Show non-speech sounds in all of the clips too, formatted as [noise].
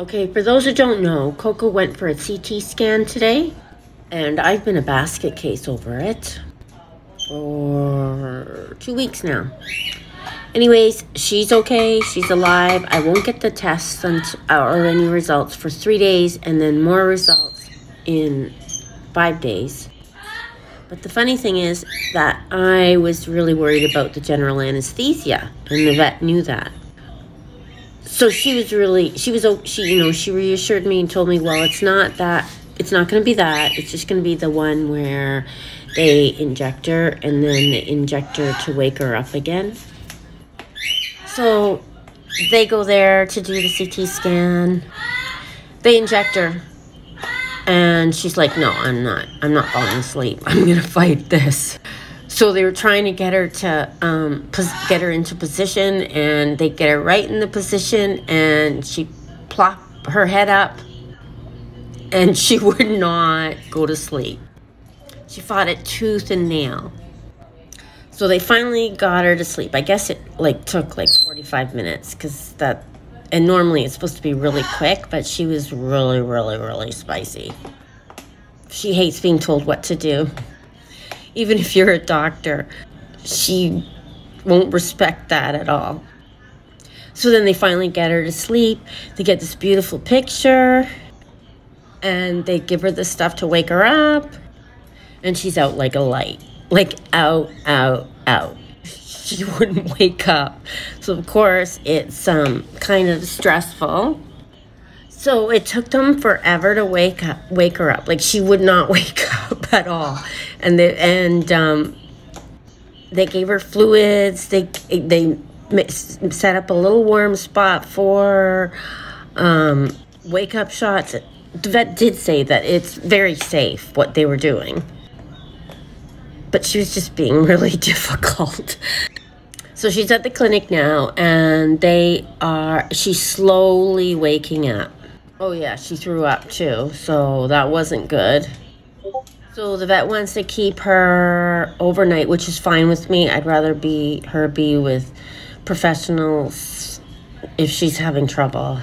Okay, for those who don't know, Coco went for a CT scan today, and I've been a basket case over it for two weeks now. Anyways, she's okay, she's alive. I won't get the tests or any results for three days, and then more results in five days. But the funny thing is that I was really worried about the general anesthesia, and the vet knew that so she was really she was she you know she reassured me and told me well it's not that it's not going to be that. It's just going to be the one where they inject her and then they inject her to wake her up again. So they go there to do the ct scan. They inject her. And she's like no i'm not i'm not falling asleep. I'm going to fight this so they were trying to get her to um, get her into position, and they get her right in the position, and she plop her head up, and [laughs] she would not go to sleep. She fought it tooth and nail. So they finally got her to sleep. I guess it like took like 45 minutes because that, and normally it's supposed to be really quick, but she was really, really, really spicy. She hates being told what to do even if you're a doctor, she won't respect that at all. So then they finally get her to sleep. They get this beautiful picture and they give her the stuff to wake her up. And she's out like a light. Like out, out, out. [laughs] She wouldn't wake up. So of course it's um kind of stressful. So it took them forever to wake up, wake her up. Like she would not [laughs] wake up at all, and they and um, they gave her fluids. They they set up a little warm spot for um, wake up shots. The vet did say that it's very safe what they were doing, but she was just being [laughs] really difficult. So she's at the clinic now, and they are. She's slowly waking up Oh yeah, she threw up too, so that wasn't good. So the vet wants to keep her overnight, which is fine with me. I'd rather be her be with professionals if she's having trouble.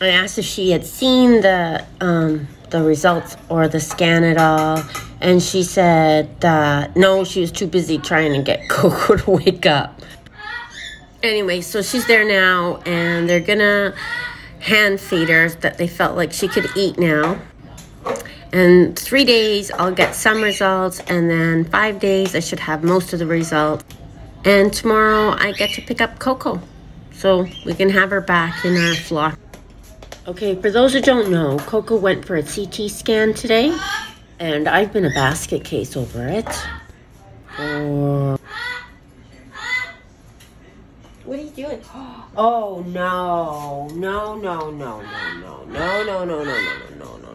I asked if she had seen the um, the results or the scan at all, and she said that no, she was too busy trying to get [laughs] Coco to wake up. Anyway, so she's there now, and they're gonna hand feed her that they felt like she could eat now. And three days, I'll get some results, and then five days, I should have most of the results. And tomorrow, I get to pick up Coco, so we can have her back in our flock. Okay, for those who don't know, Coco went for a CT scan today, and I've been a basket case over it for what are you doing? Oh no, no, no, no, no, no, no, no, no, no, no, no.